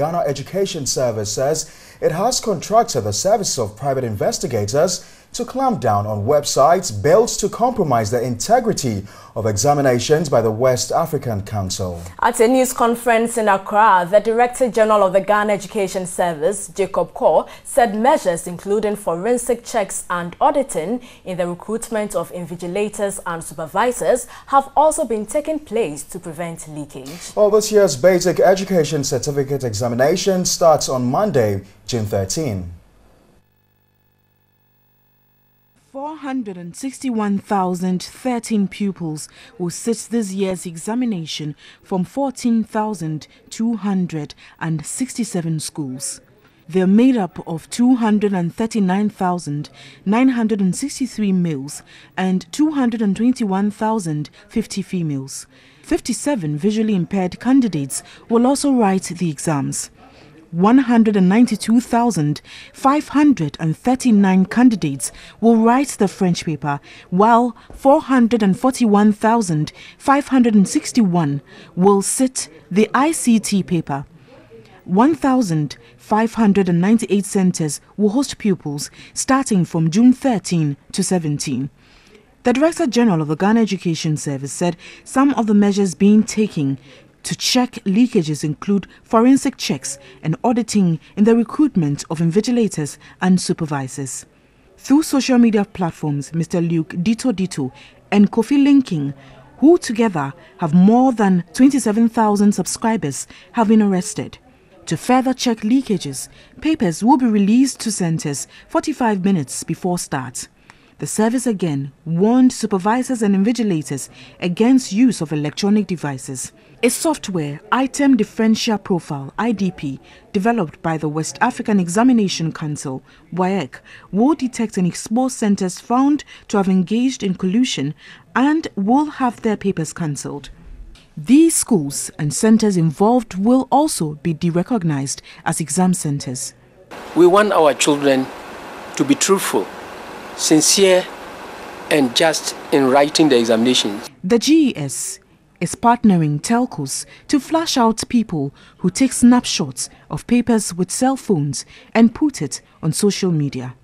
Ghana Education Service says it has contracted the services of private investigators to clamp down on websites built to compromise the integrity of examinations by the West African Council. At a news conference in Accra, the Director General of the Ghana Education Service, Jacob Kor, said measures including forensic checks and auditing in the recruitment of invigilators and supervisors have also been taking place to prevent leakage. Well, this year's Basic Education Certificate examination starts on Monday, June 13. 461,013 pupils will sit this year's examination from 14,267 schools. They are made up of 239,963 males and 221,050 females. 57 visually impaired candidates will also write the exams. 192,539 candidates will write the French paper, while 441,561 will sit the ICT paper. 1,598 centers will host pupils starting from June 13 to 17. The Director General of the Ghana Education Service said some of the measures being taken to check leakages include forensic checks and auditing in the recruitment of invigilators and supervisors. Through social media platforms, Mr. Luke Dito Dito and Kofi Linking, who together have more than 27,000 subscribers, have been arrested. To further check leakages, papers will be released to centers 45 minutes before start. The service again warned supervisors and invigilators against use of electronic devices. A software, Item Differential Profile IDP, developed by the West African Examination Council WAEC, will detect and expose centers found to have engaged in collusion and will have their papers cancelled. These schools and centers involved will also be derecognized as exam centers. We want our children to be truthful sincere and just in writing the examinations. The GES is partnering telcos to flash out people who take snapshots of papers with cell phones and put it on social media.